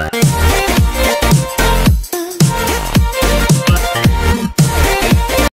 Bye.